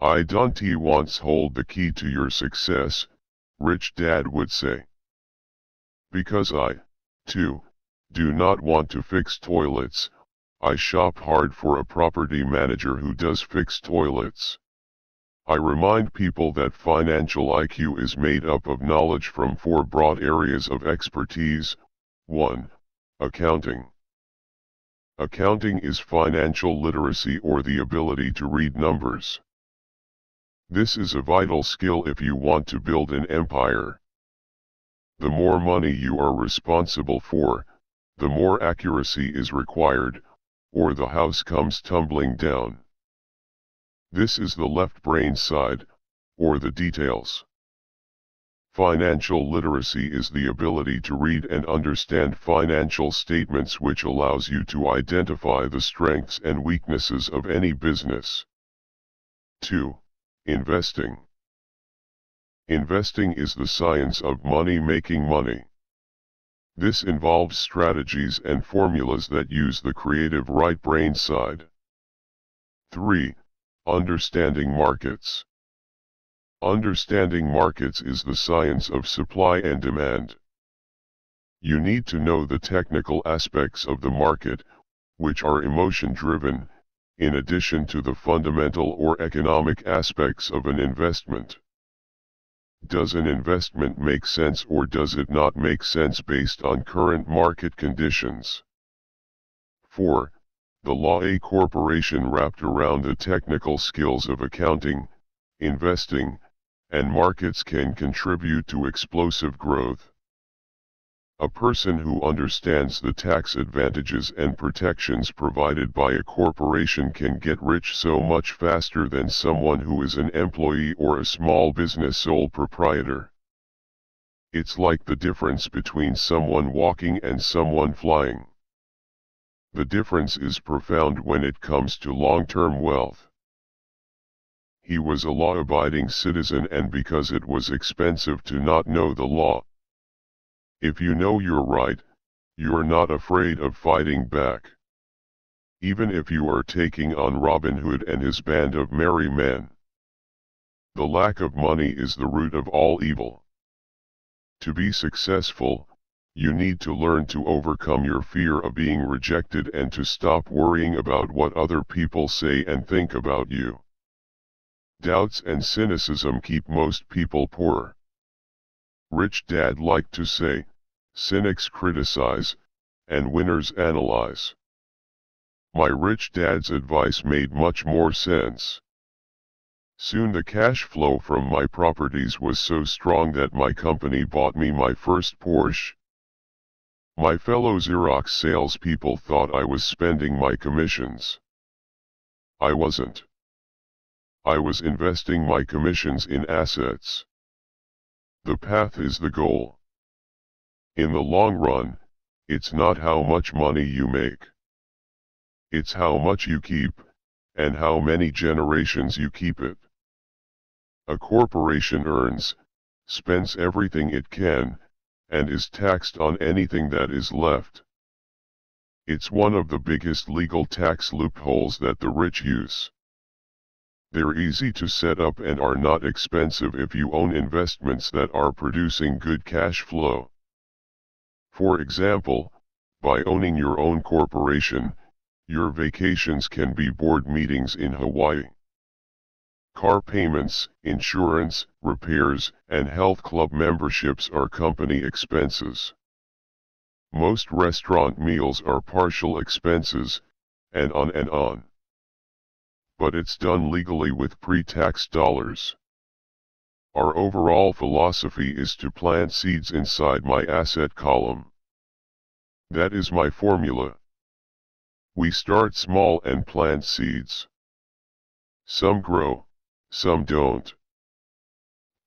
I don't once hold the key to your success, Rich Dad would say. Because I, too, do not want to fix toilets, I shop hard for a property manager who does fix toilets. I remind people that financial IQ is made up of knowledge from four broad areas of expertise. 1. Accounting. Accounting is financial literacy or the ability to read numbers. This is a vital skill if you want to build an empire. The more money you are responsible for, the more accuracy is required, or the house comes tumbling down. This is the left brain side, or the details. Financial literacy is the ability to read and understand financial statements which allows you to identify the strengths and weaknesses of any business. 2. Investing. Investing is the science of money making money. This involves strategies and formulas that use the creative right brain side. 3. Understanding markets. Understanding markets is the science of supply and demand. You need to know the technical aspects of the market, which are emotion driven, in addition to the fundamental or economic aspects of an investment. Does an investment make sense or does it not make sense based on current market conditions? 4 the law A corporation wrapped around the technical skills of accounting, investing, and markets can contribute to explosive growth. A person who understands the tax advantages and protections provided by a corporation can get rich so much faster than someone who is an employee or a small business sole proprietor. It's like the difference between someone walking and someone flying. The difference is profound when it comes to long-term wealth. He was a law-abiding citizen and because it was expensive to not know the law. If you know you're right, you're not afraid of fighting back. Even if you are taking on Robin Hood and his band of merry men. The lack of money is the root of all evil. To be successful, you need to learn to overcome your fear of being rejected and to stop worrying about what other people say and think about you. Doubts and cynicism keep most people poor. Rich Dad liked to say, cynics criticize, and winners analyze. My rich dad's advice made much more sense. Soon the cash flow from my properties was so strong that my company bought me my first Porsche. My fellow Xerox salespeople thought I was spending my commissions. I wasn't. I was investing my commissions in assets. The path is the goal. In the long run, it's not how much money you make. It's how much you keep, and how many generations you keep it. A corporation earns, spends everything it can, and is taxed on anything that is left. It's one of the biggest legal tax loopholes that the rich use. They're easy to set up and are not expensive if you own investments that are producing good cash flow. For example, by owning your own corporation, your vacations can be board meetings in Hawaii. Car payments, insurance, repairs, and health club memberships are company expenses. Most restaurant meals are partial expenses, and on and on. But it's done legally with pre-tax dollars. Our overall philosophy is to plant seeds inside my asset column. That is my formula. We start small and plant seeds. Some grow, some don't.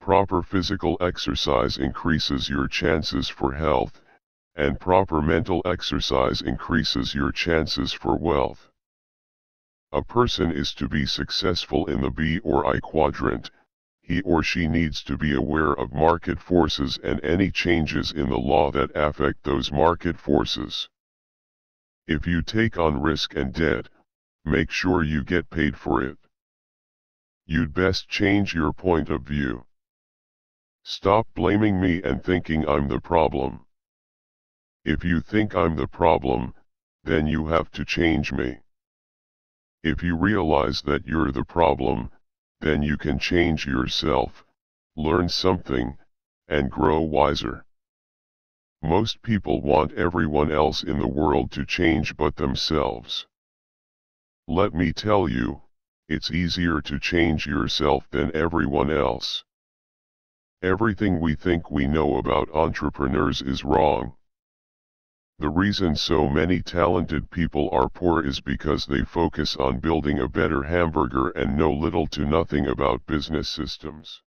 Proper physical exercise increases your chances for health, and proper mental exercise increases your chances for wealth. A person is to be successful in the B or I quadrant, he or she needs to be aware of market forces and any changes in the law that affect those market forces. If you take on risk and debt, make sure you get paid for it. You'd best change your point of view. Stop blaming me and thinking I'm the problem. If you think I'm the problem, then you have to change me. If you realize that you're the problem, then you can change yourself, learn something, and grow wiser. Most people want everyone else in the world to change but themselves. Let me tell you, it's easier to change yourself than everyone else. Everything we think we know about entrepreneurs is wrong. The reason so many talented people are poor is because they focus on building a better hamburger and know little to nothing about business systems.